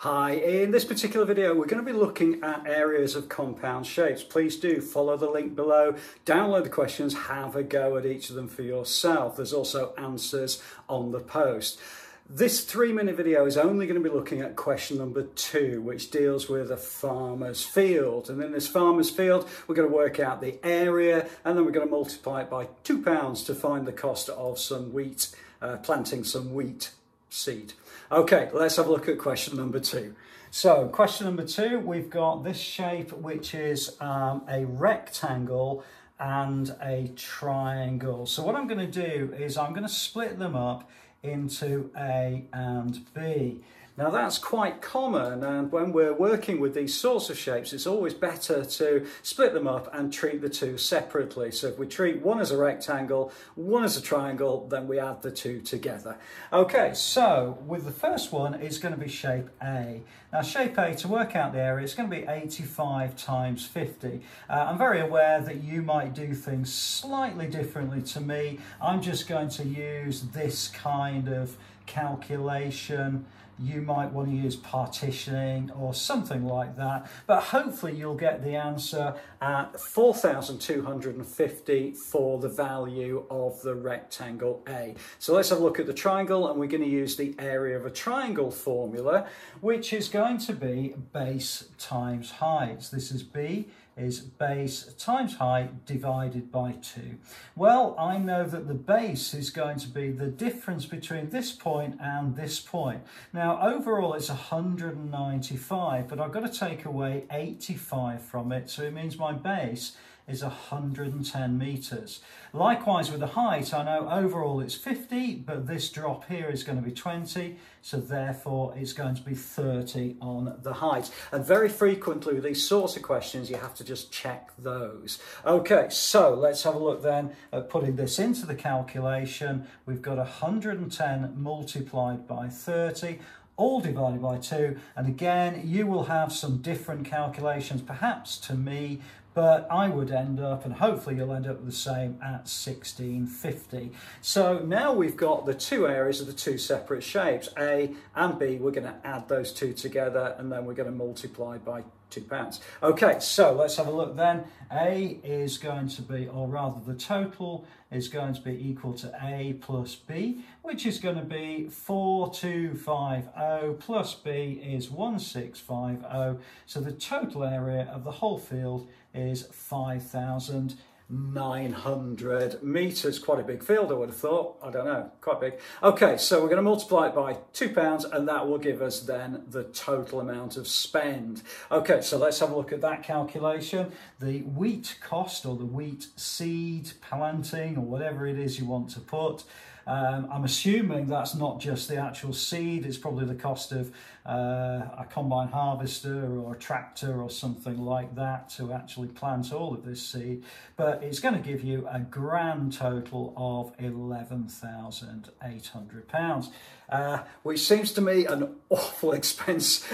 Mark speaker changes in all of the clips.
Speaker 1: Hi, in this particular video we're going to be looking at areas of compound shapes. Please do follow the link below, download the questions, have a go at each of them for yourself. There's also answers on the post. This three minute video is only going to be looking at question number two, which deals with a farmer's field. And in this farmer's field, we're going to work out the area and then we're going to multiply it by two pounds to find the cost of some wheat, uh, planting some wheat seed. Okay, let's have a look at question number two. So question number two, we've got this shape, which is um, a rectangle and a triangle. So what I'm going to do is I'm going to split them up into A and B. Now that's quite common and when we're working with these sorts of shapes it's always better to split them up and treat the two separately. So if we treat one as a rectangle, one as a triangle, then we add the two together. Okay, so with the first one it's going to be shape A. Now shape A, to work out the area, it's going to be 85 times 50. Uh, I'm very aware that you might do things slightly differently to me. I'm just going to use this kind of calculation you might want to use partitioning or something like that but hopefully you'll get the answer at 4250 for the value of the rectangle A. So let's have a look at the triangle and we're going to use the area of a triangle formula which is going to be base times height. This is B is base times height divided by 2. Well, I know that the base is going to be the difference between this point and this point. Now, overall it's 195, but I've got to take away 85 from it, so it means my base is 110 meters. Likewise with the height, I know overall it's 50, but this drop here is going to be 20, so therefore it's going to be 30 on the height. And very frequently with these sorts of questions, you have to just check those. Okay, so let's have a look then at putting this into the calculation. We've got 110 multiplied by 30 all divided by 2 and again you will have some different calculations perhaps to me but I would end up, and hopefully you'll end up with the same at 1650. So now we've got the two areas of the two separate shapes, A and B. We're going to add those two together and then we're going to multiply by two pounds. Okay, so let's have a look then. A is going to be, or rather the total is going to be equal to A plus B, which is going to be 4250 plus B is 1650. So the total area of the whole field is 5,900 meters. Quite a big field, I would have thought. I don't know, quite big. Okay, so we're going to multiply it by two pounds, and that will give us then the total amount of spend. Okay, so let's have a look at that calculation. The wheat cost, or the wheat seed planting, or whatever it is you want to put, um, I'm assuming that's not just the actual seed, it's probably the cost of uh, a combine harvester or a tractor or something like that to actually plant all of this seed. But it's going to give you a grand total of £11,800, uh, which seems to me an awful expense,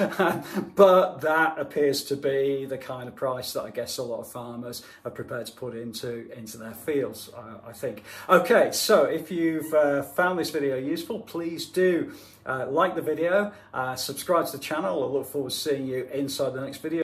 Speaker 1: but that appears to be the kind of price that I guess a lot of farmers are prepared to put into, into their fields, uh, I think. Okay, so if you've uh, found this video useful, please do uh, like the video, uh, subscribe to the channel. I look forward to seeing you inside the next video.